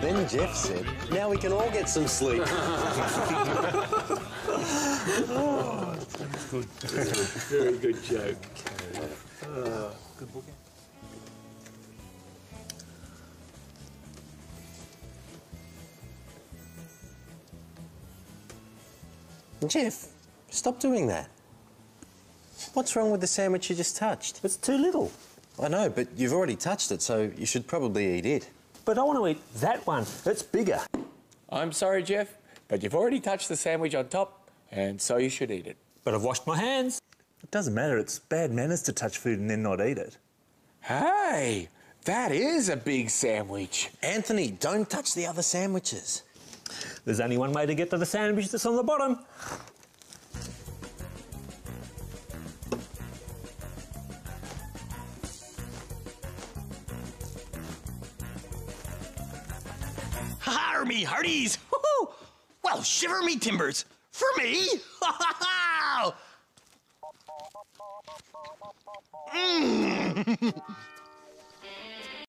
Then Jeff said, now we can all get some sleep. Very good joke. Good booking. Jeff, stop doing that. What's wrong with the sandwich you just touched? It's too little. I know, but you've already touched it, so you should probably eat it. But I want to eat that one. It's bigger. I'm sorry, Jeff, but you've already touched the sandwich on top, and so you should eat it. But I've washed my hands. It doesn't matter. It's bad manners to touch food and then not eat it. Hey, that is a big sandwich. Anthony, don't touch the other sandwiches. There's only one way to get to the sandwich that's on the bottom. Ha me hearties! Well, shiver me timbers! For me? Mmm!